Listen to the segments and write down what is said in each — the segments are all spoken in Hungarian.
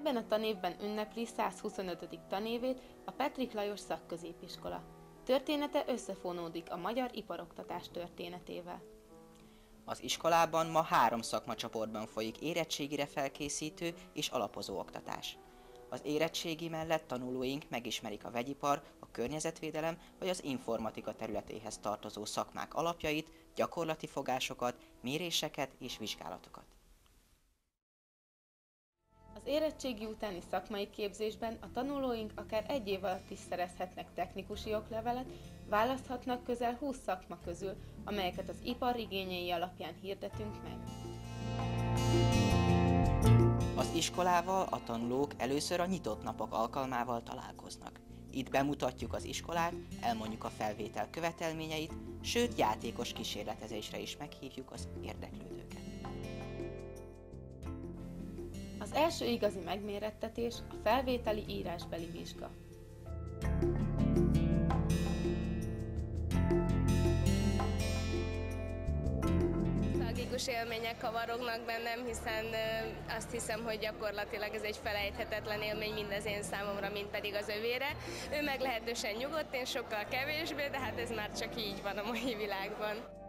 Ebben a tanévben ünnepli 125. tanévét a Petrik Lajos szakközépiskola. Története összefonódik a magyar iparoktatás történetével. Az iskolában ma három szakmacsoportban folyik érettségire felkészítő és alapozó oktatás. Az érettségi mellett tanulóink megismerik a vegyipar, a környezetvédelem vagy az informatika területéhez tartozó szakmák alapjait, gyakorlati fogásokat, méréseket és vizsgálatokat. Érettségi utáni szakmai képzésben a tanulóink akár egy év alatt is szerezhetnek technikusi oklevelet, választhatnak közel 20 szakma közül, amelyeket az ipar igényei alapján hirdetünk meg. Az iskolával a tanulók először a nyitott napok alkalmával találkoznak. Itt bemutatjuk az iskolát, elmondjuk a felvétel követelményeit, sőt játékos kísérletezésre is meghívjuk az érdeklődőket. Az első igazi megmérettetés a felvételi írásbeli vizsga. Tragikus élmények kavarognak bennem, hiszen azt hiszem, hogy gyakorlatilag ez egy felejthetetlen élmény mind az én számomra, mind pedig az övére. Ő meglehetősen nyugodt, én sokkal kevésbé, de hát ez már csak így van a mai világban.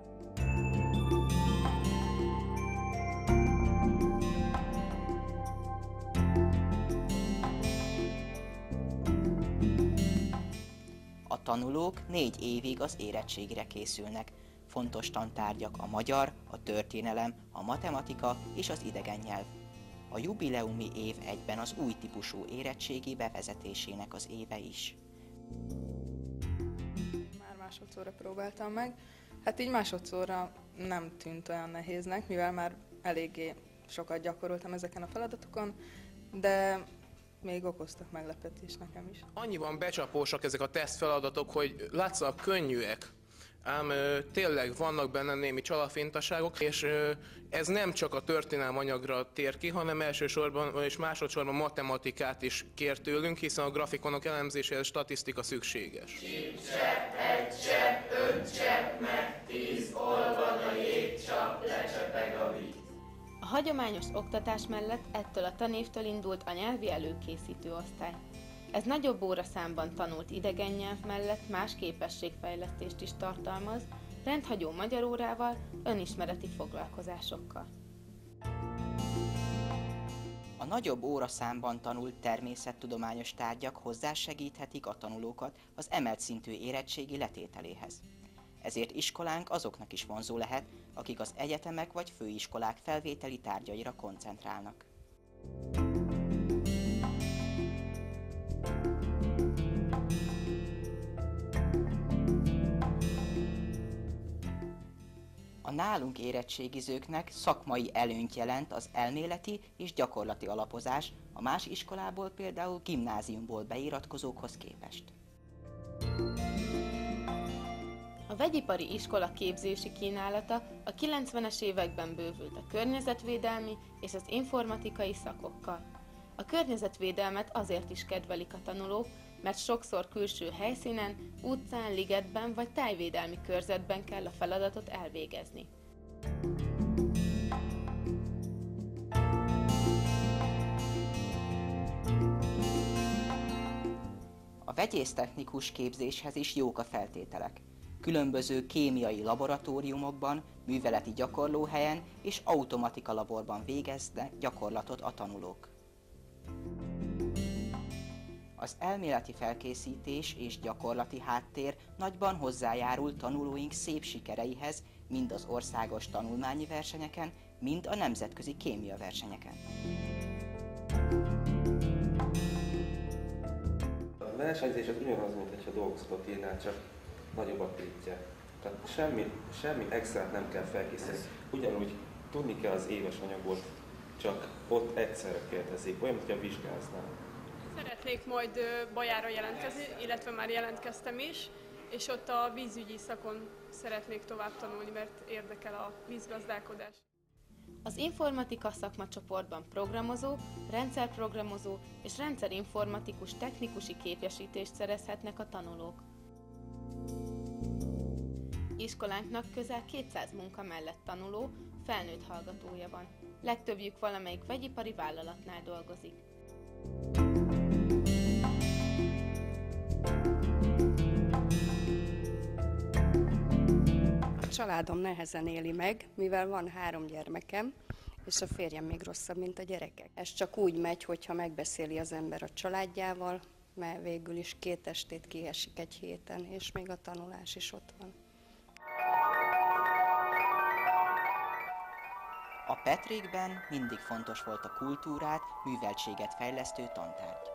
Tanulók négy évig az érettségire készülnek. Fontos tantárgyak a magyar, a történelem, a matematika és az idegen nyelv. A jubileumi év egyben az új típusú érettségi bevezetésének az éve is. Már másodszorra próbáltam meg. Hát így másodszorra nem tűnt olyan nehéznek, mivel már eléggé sokat gyakoroltam ezeken a feladatokon, de még okoztak meglepetést nekem is. Annyiban becsapósak ezek a tesztfeladatok, hogy látszanak könnyűek, ám ö, tényleg vannak benne némi csalafintaságok, és ö, ez nem csak a történelm anyagra tér ki, hanem elsősorban és másodszorban matematikát is kér tőlünk, hiszen a grafikonok elemzéséhez statisztika szükséges. Csipcsepp, egy csepp, öt csepp, meg tíz olvad a jégcsap, lecsepeg a víz. Hagyományos oktatás mellett ettől a tanévtől indult a nyelvi előkészítő osztály. Ez nagyobb óraszámban tanult idegen nyelv mellett más képességfejlesztést is tartalmaz, rendhagyó magyar órával, önismereti foglalkozásokkal. A nagyobb óraszámban tanult természettudományos tárgyak hozzásegíthetik a tanulókat az emelt szintű érettségi letételéhez. Ezért iskolánk azoknak is vonzó lehet, akik az egyetemek vagy főiskolák felvételi tárgyaira koncentrálnak. A nálunk érettségizőknek szakmai előnyt jelent az elméleti és gyakorlati alapozás a más iskolából például gimnáziumból beiratkozókhoz képest. A vegyipari iskola képzési kínálata a 90-es években bővült a környezetvédelmi és az informatikai szakokkal. A környezetvédelmet azért is kedvelik a tanulók, mert sokszor külső helyszínen, utcán, ligetben vagy tájvédelmi körzetben kell a feladatot elvégezni. A vegyésztechnikus képzéshez is jók a feltételek. Különböző kémiai laboratóriumokban, műveleti gyakorlóhelyen és automatika laborban végeznek gyakorlatot a tanulók. Az elméleti felkészítés és gyakorlati háttér nagyban hozzájárul tanulóink szép sikereihez, mind az országos tanulmányi versenyeken, mind a nemzetközi kémia versenyeken. A versenyzés az ugyanaz, mint hogyha dolgozatot írnál, csak nagyobb a tétje. Tehát semmi, semmi extrát nem kell felkészíteni. Ugyanúgy tudni kell az éves anyagot, csak ott egyszerre kérdezik, olyan, mintha vizsgáznál. Szeretnék majd Bajára jelentkezni, illetve már jelentkeztem is, és ott a vízügyi szakon szeretnék tovább tanulni, mert érdekel a vízgazdálkodás. Az informatika szakmacsoportban programozó, rendszerprogramozó és rendszerinformatikus technikusi képesítést szerezhetnek a tanulók. Iskolánknak közel 200 munka mellett tanuló, felnőtt hallgatója van. Legtöbbjük valamelyik vegyipari vállalatnál dolgozik. A családom nehezen éli meg, mivel van három gyermekem, és a férjem még rosszabb, mint a gyerekek. Ez csak úgy megy, hogyha megbeszéli az ember a családjával, mert végül is két estét kiesik egy héten, és még a tanulás is ott van. Petrikben mindig fontos volt a kultúrát, műveltséget fejlesztő tantárgy.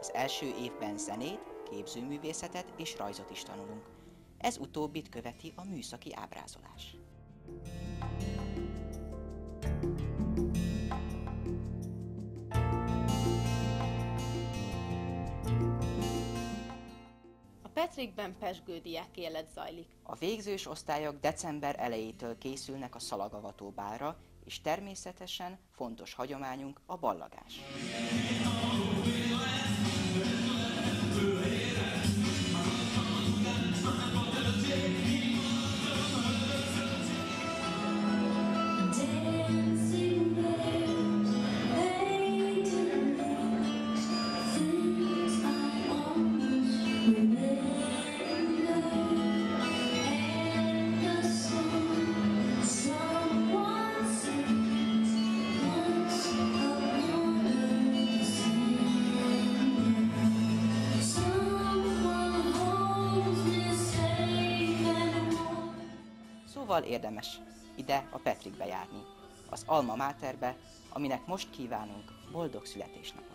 Az első évben zenét, képzőművészetet és rajzot is tanulunk. Ez utóbbit követi a műszaki ábrázolás. A Petrikben pesgő diák élet zajlik. A végzős osztályok december elejétől készülnek a szalagavató bálra, és természetesen fontos hagyományunk a ballagás. Szóval érdemes ide a Petrikbe járni, az Alma Materbe, aminek most kívánunk boldog születésnapot.